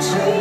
tree